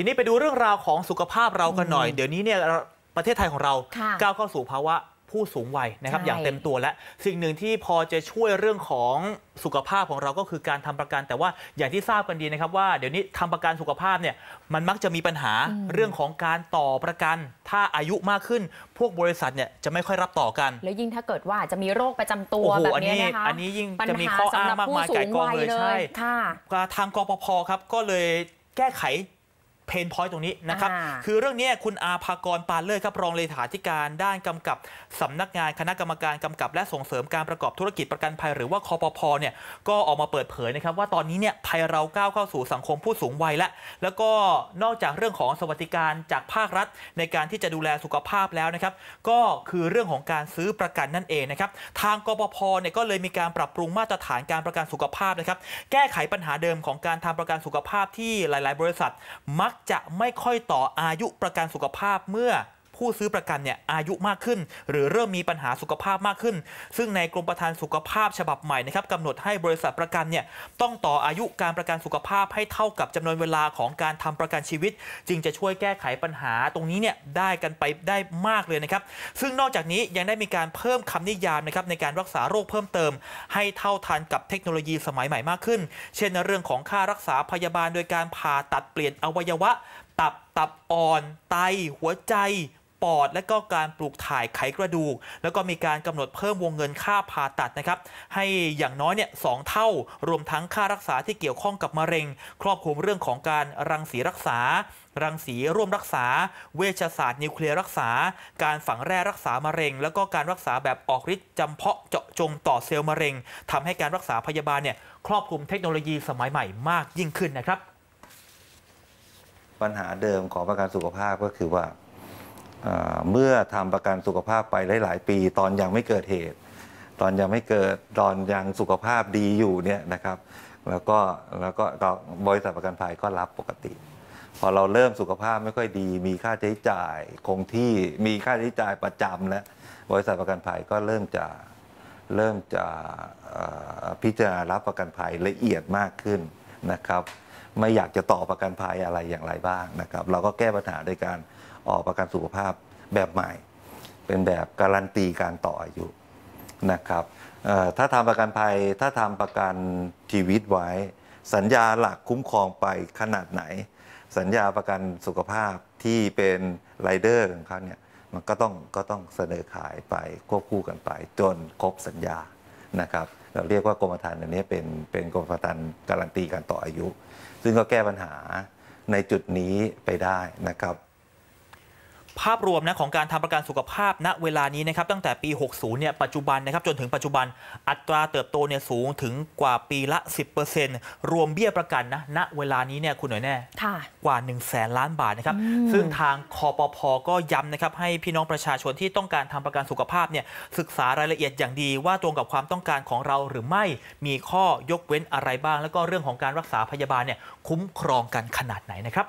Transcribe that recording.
ทีนี้ไปดูเรื่องราวของสุขภาพเรากันหน่อย เดี๋ยวนี้เนี่ยประเทศไทยของเราค่ะก้าวเข้าสู่ภาวะผู้สูงวัยนะครับใช่อย่างเต็มตัวและสิ่งหนึ่งที่พอจะช่วยเรื่องของสุขภาพของเราก็คือการทำประกัน แต่ว่าอย่างที่ทราบกันดีนะครับว่าเดี๋ยวนี้ทำประกันสุขภาพเนี่ยมันมักจะมีปัญหาเรื่องของการต่อประกัน ถ้าอายุมากขึ้นพวกบริษัทเนี่ยจะไม่ค่อยรับต่อกัน แล้วยิ่งถ้าเกิดว่าจะมีโรคประจำตัวโอ้โหแบบอันนี้เนี้ยนะคะอันนี้ยิ่งปัญจะมีหาข้ออ้างสำหรับมากผู้มายสูไก่งกองวัยเลยเลใช่ยค่ะทางกปพครับก็เลยแก้ไข เพนพอยต์ตรงนี้นะครับอ่าคือเรื่องนี้คุณอาภากรปานเลิศครับรองเลขาธิการด้านกำกับสำนักงานคณะกรรมการกำกับและส่งเสริมการประกอบธุรกิจประกันภัยหรือว่าคอปพเนี่ยก็ออกมาเปิดเผยนะครับว่าตอนนี้เนี่ยไทยเราก้าวเข้าสู่สังคมผู้สูงวัยแล้ว แล้วก็นอกจากเรื่องของสวัสดิการจากภาครัฐ ในการที่จะดูแลสุขภาพแล้วนะครับ ก็คือเรื่องของการซื้อประกันนั่นเองนะครับทางกปพเนี่ยก็เลยมีการปรับปรุงมาตรฐานการประกันสุขภาพนะครับแก้ไขปัญหาเดิมของการทำประกันสุขภาพที่หลาย ๆ บริษัทมักจะไม่ค่อยต่ออายุประกันสุขภาพเมื่อ ผู้ซื้อประกันเนี่ยอายุมากขึ้น หรือเริ่มมีปัญหาสุขภาพมากขึ้น ซึ่งในกรมประกันสุขภาพฉบับใหม่นะครับกำหนดให้บริษัทประกันเนี่ยต้องต่ออายุการประกันสุขภาพให้เท่ากับจำนวนเวลาของการทำประกันชีวิต จึงจะช่วยแก้ไขปัญหาตรงนี้เนี่ยได้กันไปได้มากเลยนะครับ ซึ่งนอกจากนี้ยังได้มีการเพิ่มคำนิยามนะครับในการรักษาโรคเพิ่มเติม ให้เท่าทันกับเทคโนโลยีสมัยใหม่มากขึ้น เช่นในเรื่องของค่ารักษาพยาบาลโดยการผ่าตัดเปลี่ยนอวัยวะ ตับตับอ่อน ไต หัวใจ ปอด และก็การปลูกถ่ายไขกระดูก แล้วก็มีการกำหนดเพิ่มวงเงินค่าผ่าตัดนะครับ ให้อย่างน้อยเนี่ยสองเท่า รวมทั้งค่ารักษาที่เกี่ยวข้องกับมะเร็ง ครอบคลุมเรื่องของการรังสีรักษา รังสีร่วมรักษา เวชศาสตร์นิวเคลียร์รักษา การฝังแร่รักษามะเร็ง แล้วก็การรักษาแบบออกฤทธิ์จำเพาะเจาะจงต่อเซลล์มะเร็งทำให้การรักษาพยาบาลเนี่ยครอบคลุมเทคโนโลยีสมัยใหม่มากยิ่งขึ้นนะครับ ปัญหาเดิมของประกันสุขภาพก็คือว่า เมื่อทำประกันสุขภาพไปหลาย ๆ ปี ตอนยังไม่เกิดเหตุ ตอนยังไม่เกิดตอนยังสุขภาพดีอยู่เนี่ยนะครับ แล้วก็แล้วก็บริษัทประกันภัยก็รับปกติ พอเราเริ่มสุขภาพไม่ค่อยดี มีค่าใช้จ่ายคงที่มีค่าใช้จ่ายประจำแล้วบริษัทประกันภัยก็เริ่มจะเริ่มจะพิจารณารับประกันภัยละเอียดมากขึ้น นะครับ ไม่อยากจะต่อประกันภัยอะไรอย่างไรบ้างนะครับ เราก็แก้ปัญหาโดยการออกประกันสุขภาพแบบใหม่ เป็นแบบการันตีการต่ออายุนะครับถ้าทำประกันภัยถ้าทำประกันชีวิตไว้ สัญญาหลักคุ้มครองไปขนาดไหน สัญญาประกันสุขภาพที่เป็นไรเดอร์ของเขาเนี่ยมันก็ต้องก็ต้องเสนอขายไปควบคู่กันไป จนครบสัญญา นะครับเราเรียกว่ากรมธรรม์อันนี้เป็นเป็นกรมธรรม์การันตีการต่ออายุ ซึ่งก็แก้ปัญหาในจุดนี้ไปได้นะครับ ภาพรวมนะของการทำประกันสุขภาพณเวลานี้นะครับตั้งแต่ปี 60 เนี่ยปัจจุบันนะครับจนถึงปัจจุบันอัตราเติบโตเนี่ยสูงถึงกว่าปีละ 10%รวมเบี้ยประกันนะณเวลานี้เนี่ยคุณหน่อยแน่ค่ะกว่า 1 0 0 0 0แสนล้านบาทนะครับอืมซึ่งทางคอปพก็ย้ำนะครับให้พี่น้องประชาชนที่ต้องการทำประกันสุขภาพเนี่ยศึกษารายละเอียดอย่างดีว่าตรงกับความต้องการของเราหรือไม่มีข้อยกเว้นอะไรบ้าง แล้วก็เรื่องของการรักษาพยาบาลเนี่ยคุ้มครองกันขนาดไหนนะครับ